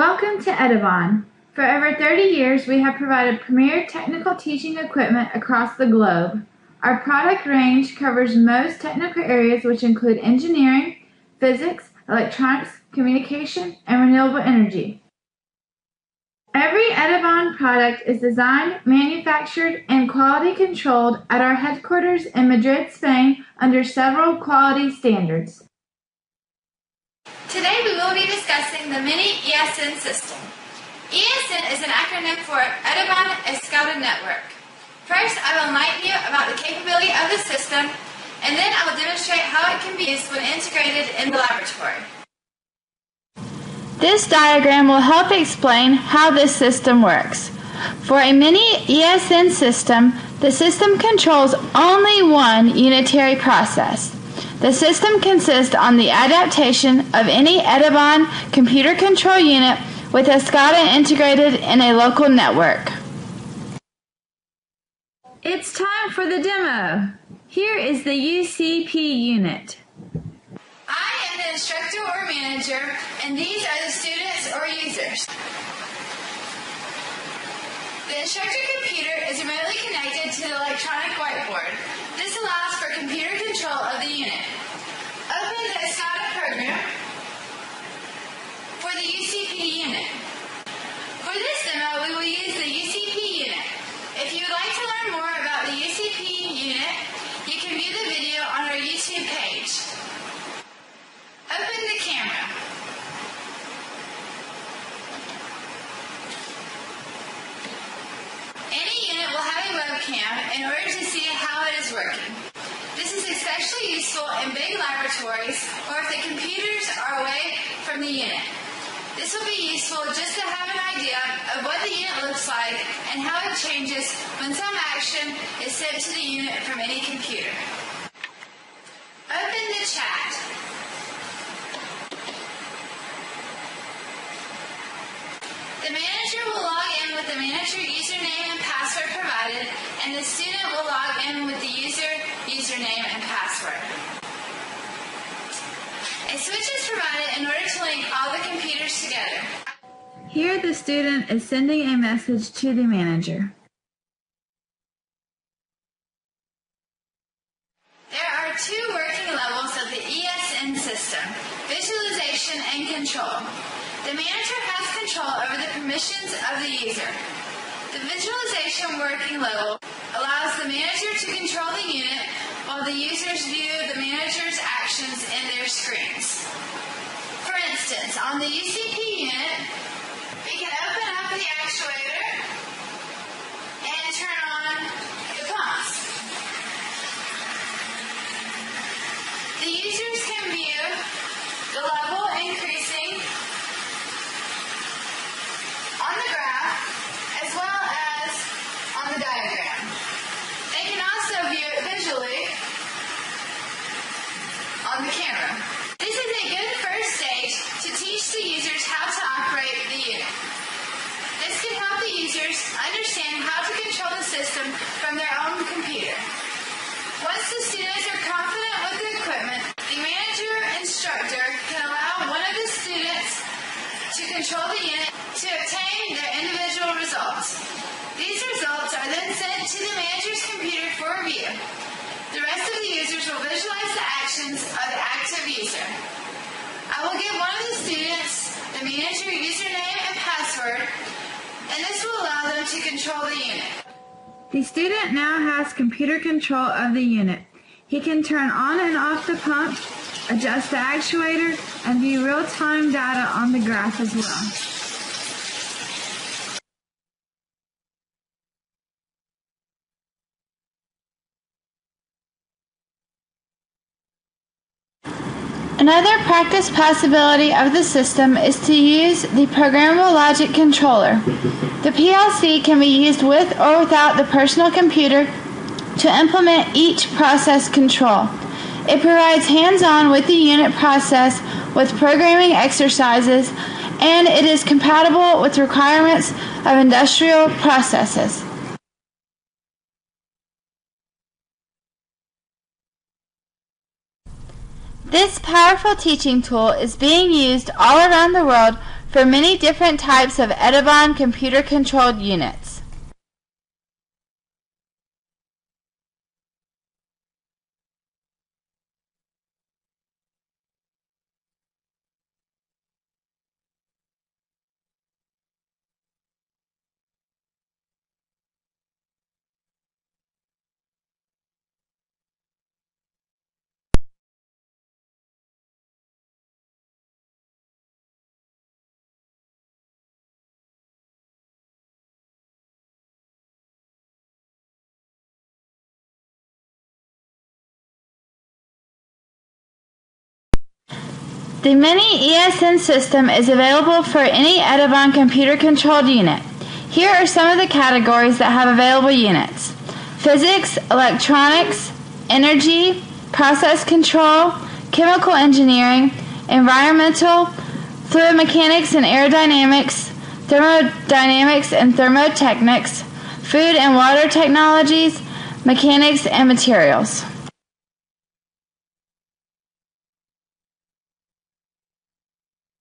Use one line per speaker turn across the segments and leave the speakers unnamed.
Welcome to Edibon. For over 30 years, we have provided premier technical teaching equipment across the globe. Our product range covers most technical areas, which include engineering, physics, electronics, communication, and renewable energy. Every Edibon product is designed, manufactured, and quality controlled at our headquarters in Madrid, Spain, under several quality standards.
Today we will be discussing the Mini ESN system. ESN is an acronym for Edibon SCADA Network. First, I will enlighten you about the capability of the system, and then I will demonstrate how it can be used when integrated in the laboratory.
This diagram will help explain how this system works. For a mini ESN system, the system controls only one unitary process. The system consists on the adaptation of any Edibon computer control unit with a SCADA integrated in a local network. It's time for the demo. Here is the UCP unit I am
the instructor or manager, and these are the students or users. The instructor computer is remotely connected to the electronic whiteboard. This allows for computer control of the unit. Open the SCADA program for the UCP unit. For this demo, we will use the UCP unit. If you would like to learn more about the UCP unit, you can view the video on our YouTube page. Open the camera. Any unit will have a webcam in order to see how it is working. This is especially useful in big laboratories or if the computers are away from the unit. This will be useful just to have an idea of what the unit looks like and how it changes when some action is sent to the unit from any computer. Open the chat. The manager will log in with the manager username and password provided, and the student will log in with the user username and password. A switch is provided in order to link all the computers together.
Here the student is sending a message to the manager.
The manager has control over the permissions of the user. The visualization working level allows the manager to control the unit while the users view the manager's actions in their screens. For instance, on the UCP unit, users understand how to control the system from their own computer. Once the students are confident with the equipment, the manager instructor can allow one of the students to control the unit to obtain their individual results. These results are then sent to the manager's computer for review. The rest of the users will visualize the actions of the active user. I will give one of the students the manager username and password, and this will allow them to control the unit.
The student now has computer control of the unit. He can turn on and off the pump, adjust the actuator, and view real-time data on the graph as well. Another practice possibility of the system is to use the programmable logic controller. The PLC can be used with or without the personal computer to implement each process control. It provides hands-on with the unit process with programming exercises and it is compatible with requirements of industrial processes. This powerful teaching tool is being used all around the world for many different types of Edibon computer-controlled units. The Mini ESN system is available for any Edibon computer-controlled unit. Here are some of the categories that have available units. Physics, electronics, energy, process control, chemical engineering, environmental, fluid mechanics and aerodynamics, thermodynamics and thermotechnics, food and water technologies, mechanics and materials.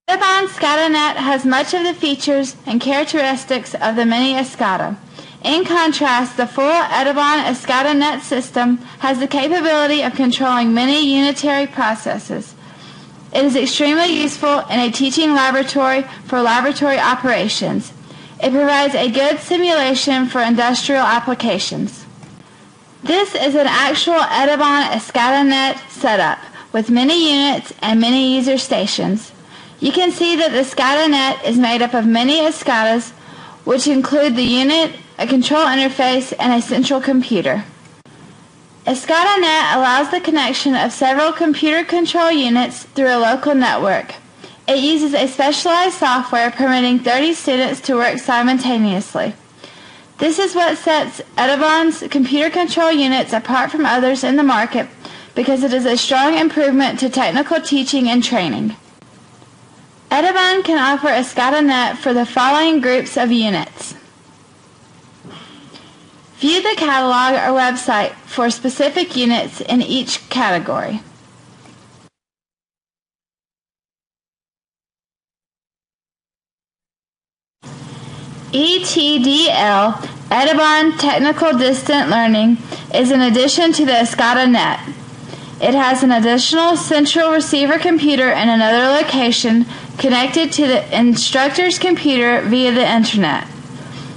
Edibon SCADAnet has much of the features and characteristics of the Mini SCADA. In contrast, the full Edibon SCADAnet system has the capability of controlling many unitary processes. It is extremely useful in a teaching laboratory for laboratory operations. It provides a good simulation for industrial applications. This is an actual Edibon SCADAnet setup with many units and many user stations. You can see that the SCADAnet is made up of many SCADAs, which include the unit, a control interface, and a central computer. SCADAnet allows the connection of several computer control units through a local network. It uses a specialized software permitting 30 students to work simultaneously. This is what sets Edibon's computer control units apart from others in the market because it is a strong improvement to technical teaching and training. Edibon can offer a SCADAnet for the following groups of units. View the catalog or website for specific units in each category. ETDL, Edibon Technical Distant Learning, is an addition to the SCADAnet. It has an additional central receiver computer in another location connected to the instructor's computer via the internet.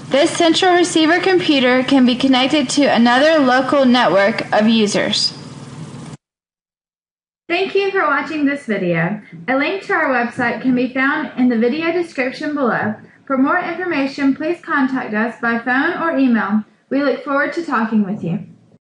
This central receiver computer can be connected to another local network of users. Thank you for watching this video. A link to our website can be found in the video description below. For more information, please contact us by phone or email. We look forward to talking with you.